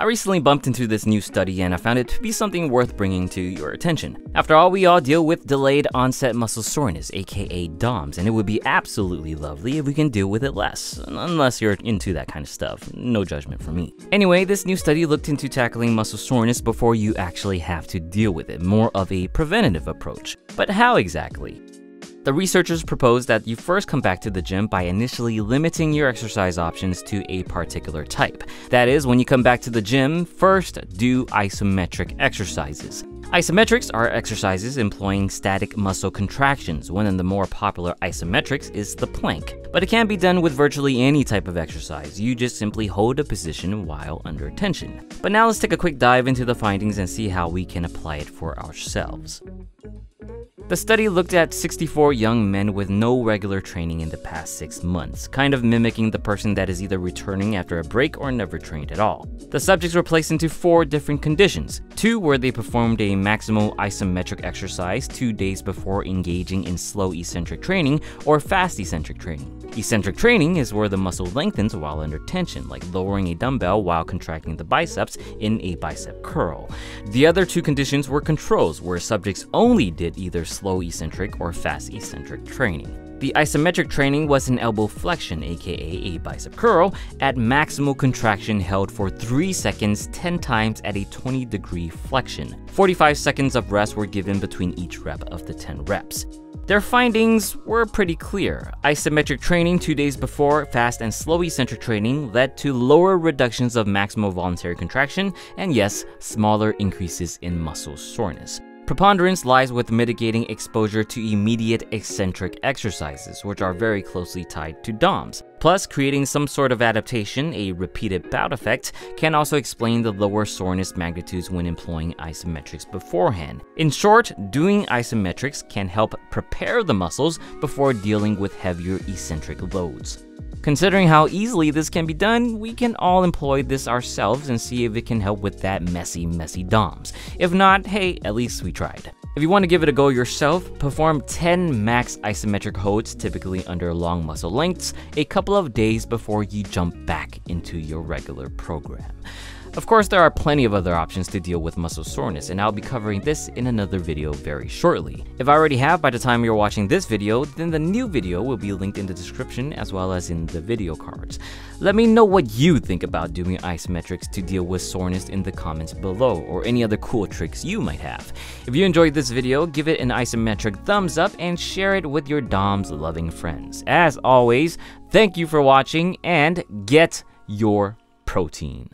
I recently bumped into this new study and I found it to be something worth bringing to your attention. After all, we all deal with delayed onset muscle soreness, aka DOMS, and it would be absolutely lovely if we can deal with it less, unless you're into that kind of stuff. No judgment from me. Anyway, this new study looked into tackling muscle soreness before you actually have to deal with it, more of a preventative approach. But how exactly? The researchers proposed that you first come back to the gym by initially limiting your exercise options to a particular type. That is, when you come back to the gym, first do isometric exercises. Isometrics are exercises employing static muscle contractions. One of the more popular isometrics is the plank, but it can be done with virtually any type of exercise. You just simply hold a position while under tension. But now let's take a quick dive into the findings and see how we can apply it for ourselves. The study looked at 64 young men with no regular training in the past six months, kind of mimicking the person that is either returning after a break or never trained at all. The subjects were placed into four different conditions. Two where they performed a maximal isometric exercise two days before engaging in slow eccentric training or fast eccentric training. Eccentric training is where the muscle lengthens while under tension, like lowering a dumbbell while contracting the biceps in a bicep curl. The other two conditions were controls, where subjects only did either slow eccentric or fast eccentric training. The isometric training was an elbow flexion, aka a bicep curl, at maximal contraction held for 3 seconds 10 times at a 20 degree flexion. 45 seconds of rest were given between each rep of the 10 reps. Their findings were pretty clear. Isometric training two days before fast and slow eccentric training led to lower reductions of maximal voluntary contraction and yes, smaller increases in muscle soreness. Preponderance lies with mitigating exposure to immediate eccentric exercises, which are very closely tied to DOMS. Plus, creating some sort of adaptation, a repeated bout effect, can also explain the lower soreness magnitudes when employing isometrics beforehand. In short, doing isometrics can help prepare the muscles before dealing with heavier eccentric loads. Considering how easily this can be done, we can all employ this ourselves and see if it can help with that messy, messy DOMs. If not, hey, at least we tried. If you want to give it a go yourself, perform 10 max isometric holds, typically under long muscle lengths, a couple of days before you jump back into your regular program. Of course, there are plenty of other options to deal with muscle soreness, and I'll be covering this in another video very shortly. If I already have by the time you're watching this video, then the new video will be linked in the description as well as in the video cards. Let me know what you think about doing isometrics to deal with soreness in the comments below, or any other cool tricks you might have. If you enjoyed this video, give it an isometric thumbs up and share it with your DOMS loving friends. As always, thank you for watching and get your protein.